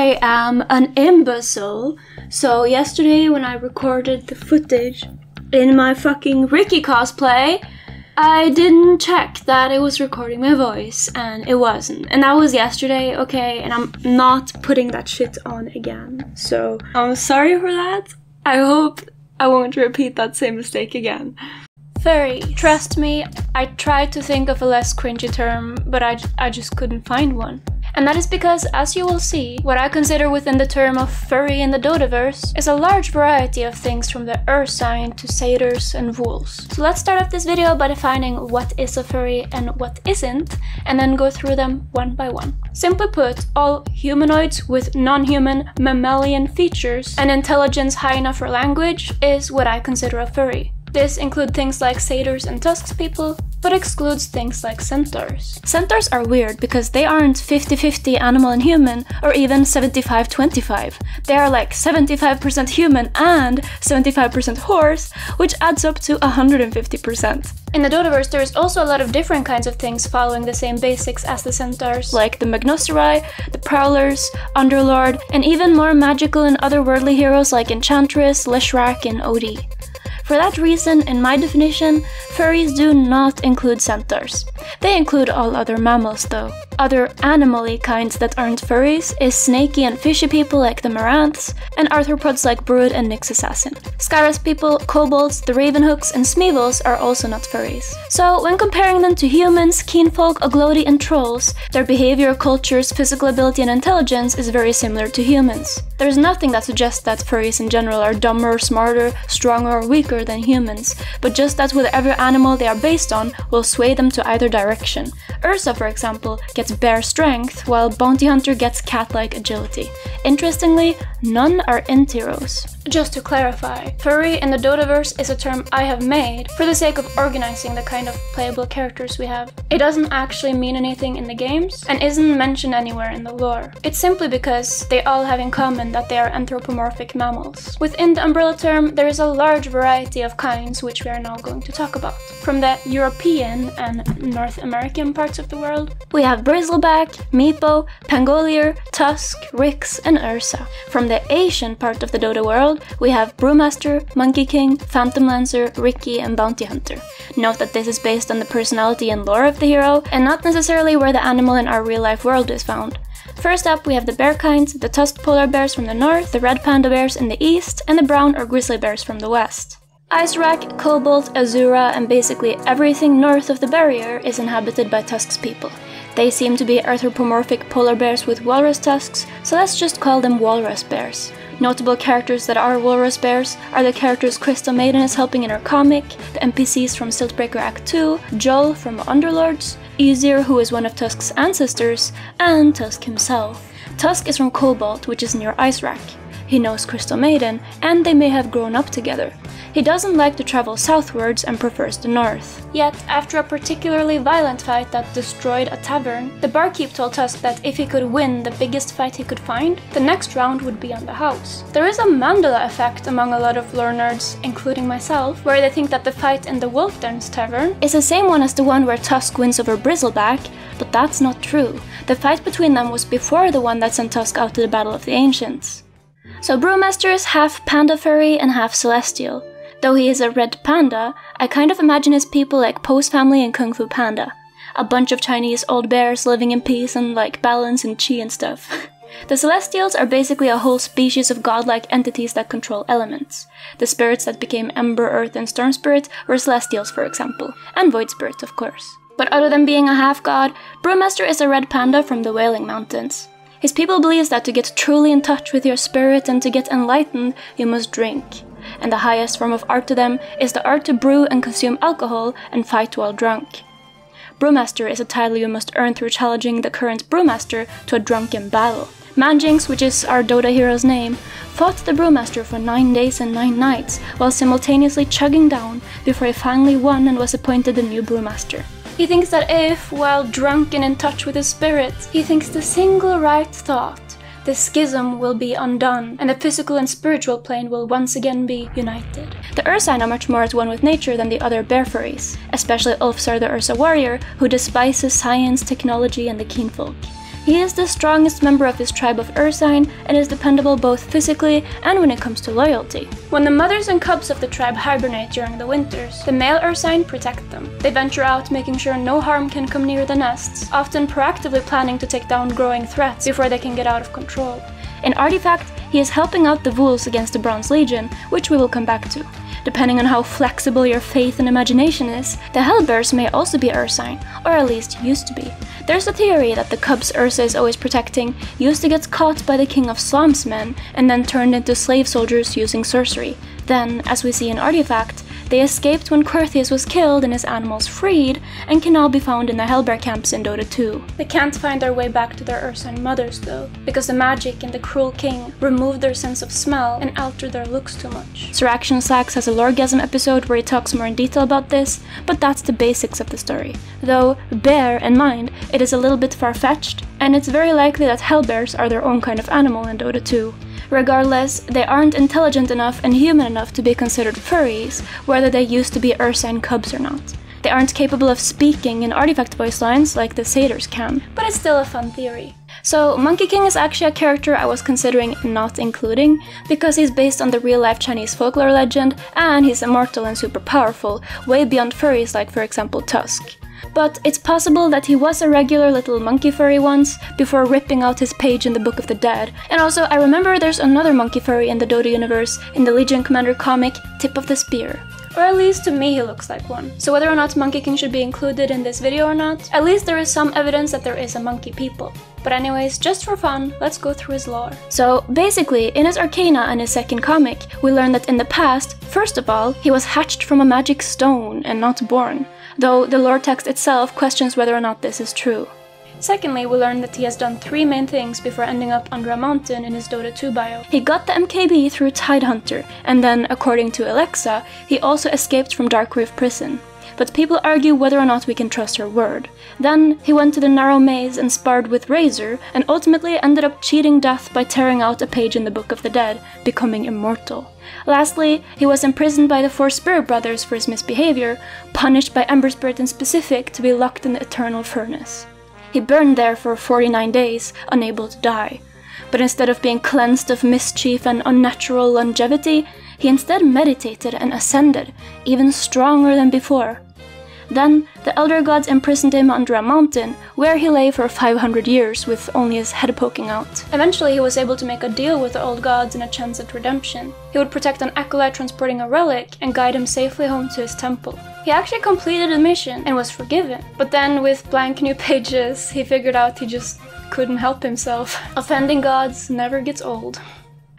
I am an imbecile. So, yesterday when I recorded the footage in my fucking Riki cosplay, I didn't check that it was recording my voice and it wasn't. And that was yesterday, okay? And I'm not putting that shit on again. So I'm sorry for that. I hope I won't repeat that same mistake again. Furry. Trust me, I tried to think of a less cringy term, but I, I just couldn't find one. And that is because, as you will see, what I consider within the term of furry in the Dotaverse is a large variety of things from the Ursine to satyrs and wolves. So let's start off this video by defining what is a furry and what isn't, and then go through them one by one. Simply put, all humanoids with non-human mammalian features and intelligence high enough for language is what I consider a furry. This includes things like satyrs and Tusk's people, but excludes things like centaurs. Centaurs are weird because they aren't 50-50 animal and human, or even 75-25. They are like 75% human and 75% horse, which adds up to 150%. In the Dotaverse, there is also a lot of different kinds of things following the same basics as the centaurs, like the Magnoceri, the Prowlers, Underlord, and even more magical and otherworldly heroes like Enchantress, Leshrac, and Odie. For that reason, in my definition, furries do not include centaurs. They include all other mammals though. Other animally kinds that aren't furries is snaky and fishy people like the Meranths, and arthropods like Brood and Nyx Assassin. Skywrath people, kobolds, the Ravenhooks, and Smeevils are also not furries. So when comparing them to humans, keenfolk, Oglodi, and trolls, their behavior, cultures, physical ability, and intelligence is very similar to humans. There's nothing that suggests that furries in general are dumber, smarter, stronger, or weaker than humans, but just that every animal they are based on will sway them to either direction. Ursa, for example, gets bear strength, while Bounty Hunter gets cat-like agility. Interestingly, none are Intiros. Just to clarify, furry in the Dotaverse is a term I have made for the sake of organizing the kind of playable characters we have. It doesn't actually mean anything in the games, and isn't mentioned anywhere in the lore. It's simply because they all have in common that they are anthropomorphic mammals. Within the umbrella term, there is a large variety of kinds which we are now going to talk about. From the European and North American parts of the world, we have Bristleback, Meepo, Pangolier, Tusk, Rix, and Ursa. From the Asian part of the Dota world, we have Brewmaster, Monkey King, Phantom Lancer, Riki, and Bounty Hunter. Note that this is based on the personality and lore of the hero, and not necessarily where the animal in our real life world is found. First up, we have the bear kinds, the tusked polar bears from the north, the red panda bears in the east, and the brown or grizzly bears from the west. Icewrack, Cobalt, Azura, and basically everything north of the barrier is inhabited by Tusk's people. They seem to be anthropomorphic polar bears with walrus tusks, so let's just call them walrus bears. Notable characters that are walrus bears are the characters Crystal Maiden is helping in her comic, the NPCs from Siltbreaker Act 2, Joel from Underlords, Easier who is one of Tusk's ancestors, and Tusk himself. Tusk is from Cobalt, which is near Icewrack. He knows Crystal Maiden, and they may have grown up together. He doesn't like to travel southwards and prefers the north. Yet, after a particularly violent fight that destroyed a tavern, the barkeep told Tusk that if he could win the biggest fight he could find, the next round would be on the house. There is a Mandela effect among a lot of lore nerds, including myself, where they think that the fight in the Wolf Wolfden's tavern is the same one as the one where Tusk wins over Bristleback, but that's not true. The fight between them was before the one that sent Tusk out to the Battle of the Ancients. So Brewmaster is half panda furry and half celestial. Though he is a red panda, I kind of imagine his people like Po's family and Kung Fu Panda. A bunch of Chinese old bears living in peace and like balance and chi and stuff. The Celestials are basically a whole species of godlike entities that control elements. The spirits that became Ember, Earth, and Storm Spirit were Celestials, for example, and Void Spirits, of course. But other than being a half god, Brewmaster is a red panda from the Wailing Mountains. His people believes that to get truly in touch with your spirit and to get enlightened, you must drink. And the highest form of art to them is the art to brew and consume alcohol and fight while drunk. Brewmaster is a title you must earn through challenging the current Brewmaster to a drunken battle. Mangix, which is our Dota hero's name, fought the Brewmaster for 9 days and 9 nights while simultaneously chugging down before he finally won and was appointed the new Brewmaster. He thinks that if, while drunk and in touch with his spirit, he thinks the single right thought, the schism will be undone, and the physical and spiritual plane will once again be united. The Ursine are much more at one with nature than the other bear furries, especially Ulfsaar the Ursa warrior, who despises science, technology, and the keenfolk. He is the strongest member of his tribe of Ursine and is dependable both physically and when it comes to loyalty. When the mothers and cubs of the tribe hibernate during the winters, the male Ursine protect them. They venture out making sure no harm can come near the nests, often proactively planning to take down growing threats before they can get out of control. In Artifact, he is helping out the Vhouls against the Bronze Legion, which we will come back to. Depending on how flexible your faith and imagination is, the Hellbears may also be Ursine, or at least used to be. There's a theory that the cubs Ursa is always protecting used to get caught by the king of Slum's men and then turned into slave soldiers using sorcery. Then, as we see in Artifact, they escaped when Quirthius was killed and his animals freed, and can now be found in the Hellbear camps in Dota 2. They can't find their way back to their Ursine mothers though, because the magic and the cruel king removed their sense of smell and altered their looks too much. Sir Action Slacks has a Loregasm episode where he talks more in detail about this, but that's the basics of the story. Though, bear in mind, it is a little bit far-fetched, and it's very likely that Hellbears are their own kind of animal in Dota 2. Regardless, they aren't intelligent enough and human enough to be considered furries, whether they used to be Ursine cubs or not. They aren't capable of speaking in artifact voice lines like the satyrs can, but it's still a fun theory. So, Monkey King is actually a character I was considering not including, because he's based on the real life Chinese folklore legend, and he's immortal and super powerful, way beyond furries like, for example, Tusk but it's possible that he was a regular little monkey furry once, before ripping out his page in the Book of the Dead. And also, I remember there's another monkey furry in the Dota universe in the Legion Commander comic, Tip of the Spear. Or at least to me he looks like one. So whether or not Monkey King should be included in this video or not, at least there is some evidence that there is a monkey people. But anyways, just for fun, let's go through his lore. So basically, in his Arcana and his second comic, we learn that in the past, first of all, he was hatched from a magic stone and not born though the lore text itself questions whether or not this is true. Secondly, we learn that he has done three main things before ending up under a mountain in his Dota 2 bio. He got the MKB through Tidehunter, and then, according to Alexa, he also escaped from Darkreef prison. But people argue whether or not we can trust her word. Then, he went to the Narrow Maze and sparred with Razor, and ultimately ended up cheating death by tearing out a page in the Book of the Dead, becoming immortal. Lastly, he was imprisoned by the four Spirit Brothers for his misbehavior, punished by Ember Spirit in specific to be locked in the Eternal Furnace. He burned there for 49 days, unable to die. But instead of being cleansed of mischief and unnatural longevity, he instead meditated and ascended, even stronger than before. Then, the Elder Gods imprisoned him under a mountain, where he lay for 500 years with only his head poking out. Eventually, he was able to make a deal with the Old Gods in a chance at redemption. He would protect an acolyte transporting a relic and guide him safely home to his temple. He actually completed the mission and was forgiven. But then, with blank new pages, he figured out he just couldn't help himself. Offending gods never gets old.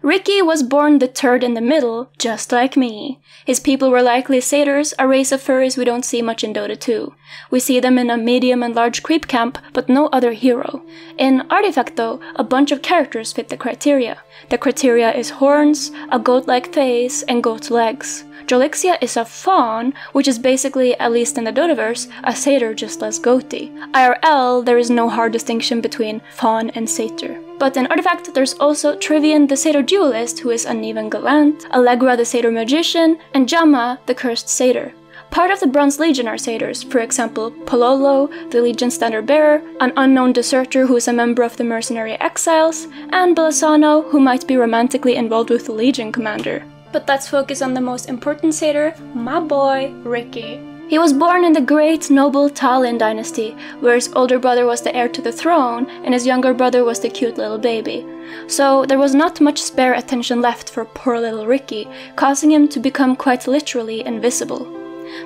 Riki was born the third in the middle, just like me. His people were likely satyrs, a race of furries we don't see much in Dota 2. We see them in a medium and large creep camp, but no other hero. In Artifact though, a bunch of characters fit the criteria. The criteria is horns, a goat-like face, and goat legs. Jolixia is a fawn, which is basically, at least in the Dotaverse, a satyr just less goaty. IRL, there is no hard distinction between fawn and satyr. But in Artifact, there's also Trivian the Satyr Duelist, who is Uneven Gallant, Allegra the Satyr Magician, and Jamma the Cursed Satyr. Part of the Bronze Legion are satyrs, for example, Pololo, the Legion standard bearer, an unknown deserter who is a member of the Mercenary Exiles, and Belisano, who might be romantically involved with the Legion commander. But let's focus on the most important satyr, my boy, Riki. He was born in the great noble Tahlin dynasty, where his older brother was the heir to the throne and his younger brother was the cute little baby. So there was not much spare attention left for poor little Riki, causing him to become quite literally invisible.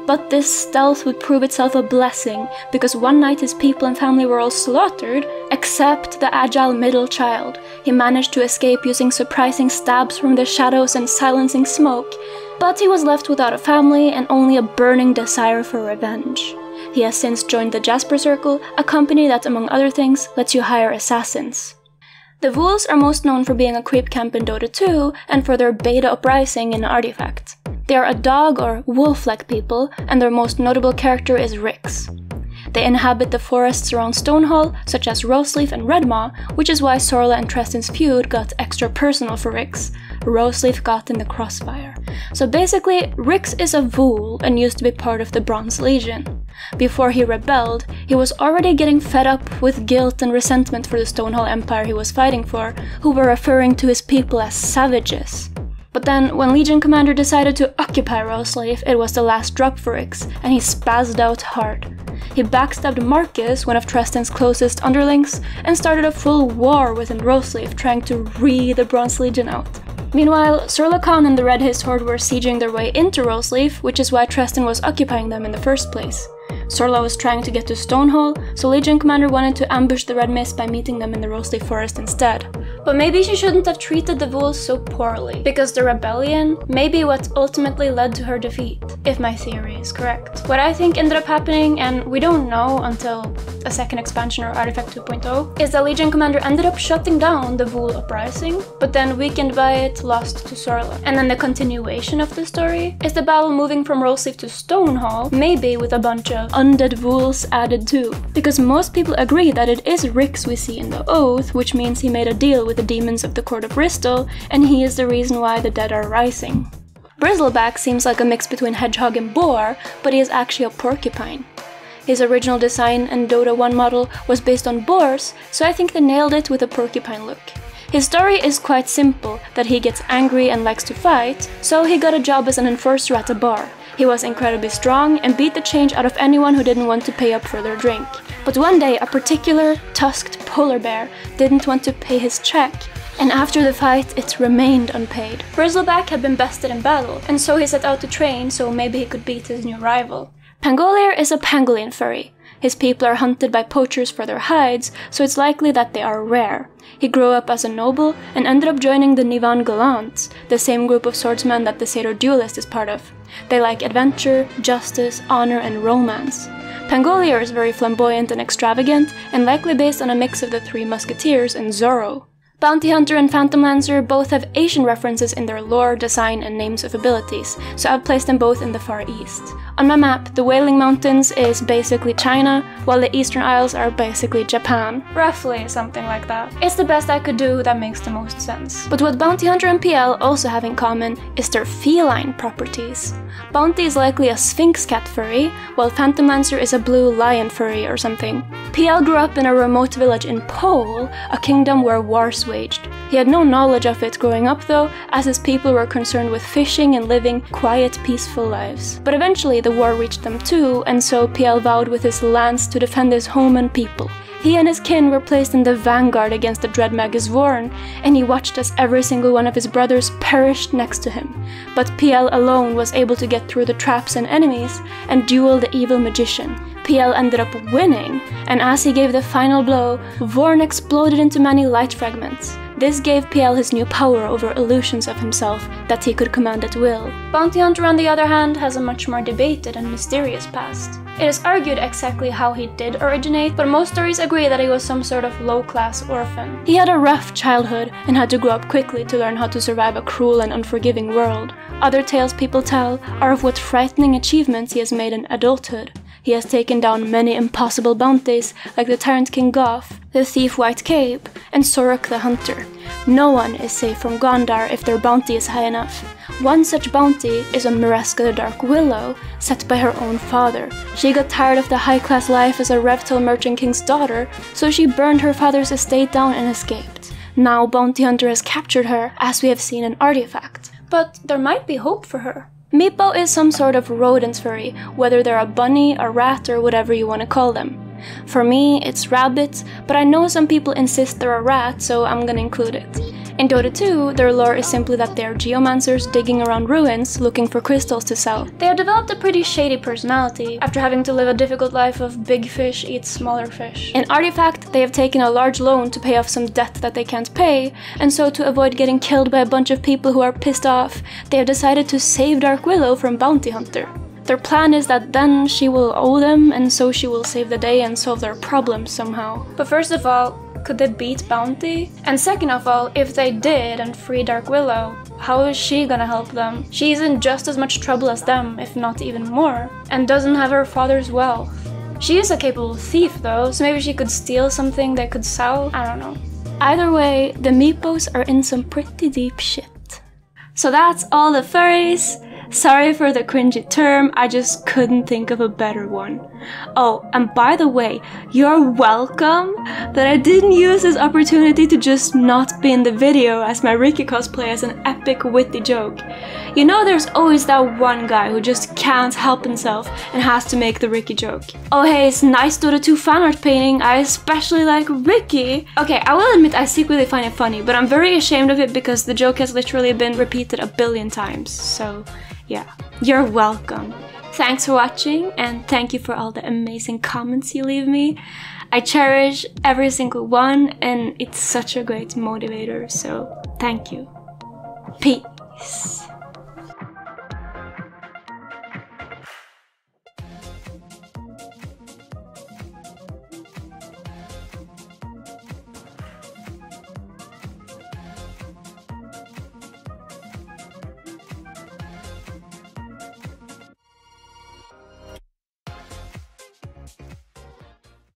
But this stealth would prove itself a blessing, because one night his people and family were all slaughtered, except the agile middle child. He managed to escape using surprising stabs from the shadows and silencing smoke, but he was left without a family and only a burning desire for revenge. He has since joined the Jasper Circle, a company that, among other things, lets you hire assassins. The Vhouls are most known for being a creep camp in Dota 2 and for their beta uprising in Artifact. They are a dog or wolf-like people, and their most notable character is Rix. They inhabit the forests around Stonehall, such as Roseleaf and Redmaw, which is why Sorla and Tresdin's feud got extra personal for Rix. Roseleaf got in the crossfire. So basically, Rix is a Vhoul and used to be part of the Bronze Legion. Before he rebelled, he was already getting fed up with guilt and resentment for the Stonehall Empire he was fighting for, who were referring to his people as savages. But then, when Legion Commander decided to occupy Roseleaf, it was the last drop for Rix, and he spazzed out hard. He backstabbed Marcus, one of Tresdin's closest underlings, and started a full war within Roseleaf, trying to re the Bronze Legion out. Meanwhile, Sorla Khan and the Red Mist Horde were sieging their way into Roseleaf, which is why Tresdin was occupying them in the first place. Sorla was trying to get to Stonehall, so Legion Commander wanted to ambush the Red Mist by meeting them in the Roseleaf Forest instead. But maybe she shouldn't have treated the Vhouls so poorly, because the rebellion may be what ultimately led to her defeat, if my theory is correct. What I think ended up happening, and we don't know until a second expansion or Artifact 2.0, is that Legion Commander ended up shutting down the Vhoul uprising, but then weakened by it, lost to Sorla. And then the continuation of the story is the battle moving from Roseleaf to Stonehall, maybe with a bunch of undead Vhouls added too. Because most people agree that it is Rix we see in the Oath, which means he made a deal with the demons of the Court of Bristol, and he is the reason why the dead are rising. Bristleback seems like a mix between hedgehog and boar, but he is actually a porcupine. His original design and Dota 1 model was based on boars, so I think they nailed it with a porcupine look. His story is quite simple, that he gets angry and likes to fight, so he got a job as an enforcer at a bar. He was incredibly strong and beat the change out of anyone who didn't want to pay up for their drink. But one day, a particular tusked polar bear didn't want to pay his check, and after the fight, it remained unpaid. Bristleback had been bested in battle, and so he set out to train so maybe he could beat his new rival. Pangolier is a pangolin furry. His people are hunted by poachers for their hides, so it's likely that they are rare. He grew up as a noble and ended up joining the Nivan Gallants, the same group of swordsmen that the Satyr Duelist is part of. They like adventure, justice, honor, and romance. Pangolier is very flamboyant and extravagant, and likely based on a mix of the Three Musketeers and Zorro. Bounty Hunter and Phantom Lancer both have Asian references in their lore, design, and names of abilities, so I've placed them both in the Far East. On my map, the Wailing Mountains is basically China, while the Eastern Isles are basically Japan. Roughly something like that. It's the best I could do that makes the most sense. But what Bounty Hunter and PL also have in common is their feline properties. Bounty is likely a Sphinx cat furry, while Phantom Lancer is a blue lion furry or something. PL grew up in a remote village in Pole, a kingdom where wars waged. He had no knowledge of it growing up though, as his people were concerned with fishing and living quiet, peaceful lives. But eventually the war reached them too, and so PL vowed with his lance to defend his home and people. He and his kin were placed in the vanguard against the dread Magus Vorn, and he watched as every single one of his brothers perished next to him. But PL alone was able to get through the traps and enemies and duel the evil magician. PL ended up winning, and as he gave the final blow, Vorn exploded into many light fragments. This gave PL his new power over illusions of himself that he could command at will. Bounty Hunter, on the other hand, has a much more debated and mysterious past. It is argued exactly how he did originate, but most stories agree that he was some sort of low class orphan. He had a rough childhood and had to grow up quickly to learn how to survive a cruel and unforgiving world. Other tales people tell are of what frightening achievements he has made in adulthood. He has taken down many impossible bounties, like the Tyrant King Goth, the Thief White Cape, and Soruq the Hunter. No one is safe from Gondar if their bounty is high enough. One such bounty is on Mireska the Dark Willow, set by her own father. She got tired of the high class life as a Revtel merchant king's daughter, so she burned her father's estate down and escaped. Now Bounty Hunter has captured her, as we have seen in Artifact. But there might be hope for her. Meepo is some sort of rodent furry, whether they're a bunny, a rat, or whatever you want to call them. For me, it's rabbit, but I know some people insist they're a rat, so I'm gonna include it. In Dota 2, their lore is simply that they're geomancers digging around ruins looking for crystals to sell. They have developed a pretty shady personality after having to live a difficult life of big fish eat smaller fish. In Artifact, they have taken a large loan to pay off some debt that they can't pay, and so to avoid getting killed by a bunch of people who are pissed off, they have decided to save Dark Willow from Bounty Hunter. Their plan is that then she will owe them, and so she will save the day and solve their problems somehow. But first of all, could they beat Bounty? And second of all, if they did and free Dark Willow, how is she gonna help them? She's in just as much trouble as them, if not even more, and doesn't have her father's wealth. She is a capable thief though, so maybe she could steal something they could sell? I don't know. Either way, the Meepos are in some pretty deep shit. So that's all the furries. Sorry for the cringy term, I just couldn't think of a better one. Oh, and by the way, you're welcome that I didn't use this opportunity to just not be in the video as my Riki cosplay as an epic witty joke. You know there's always that one guy who just can't help himself and has to make the Riki joke. Oh hey, it's nice to the 2 fan art painting, I especially like Riki. Okay, I will admit I secretly find it funny, but I'm very ashamed of it because the joke has literally been repeated a billion times, so yeah. You're welcome. Thanks for watching and thank you for all the amazing comments you leave me. I cherish every single one and it's such a great motivator, so thank you. Peace.